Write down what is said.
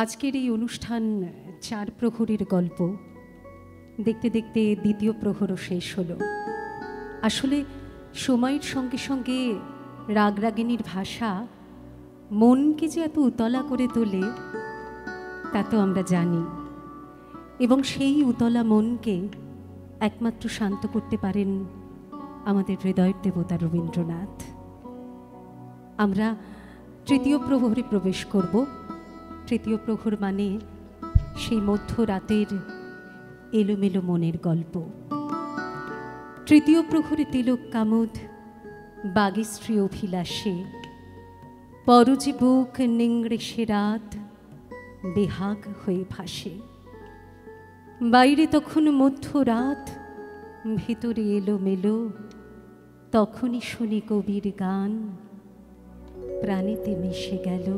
আজকের এই অনুষ্ঠান চার প্রহরীর গল্প। দেখতে দেখতে দ্বিতীয় প্রহরও শেষ হলো। আসলে সময়ের সঙ্গে সঙ্গে রাগরাগিনীর ভাষা মনকে যে এত উতলা করে তোলে, তা তো আমরা জানি। এবং সেই উতলা মনকে একমাত্র শান্ত করতে পারেন আমাদের হৃদয়ের দেবতা রবীন্দ্রনাথ। আমরা তৃতীয় প্রহরে প্রবেশ করব। তৃতীয় প্রহর মানে সেই মধ্যরাতের এলোমেলো মনের গল্প। তৃতীয় প্রহরে তিলক কামুদ, বাগিশ্রী অভিলাষে, পরজি বুক নিংড়ে সে রাত বেহাগ হয়ে ভাসে। বাইরে তখন মধ্যরাত, ভেতরে এলো মেলো তখনই শুনি কবির গান, প্রাণীতে মিশে গেল।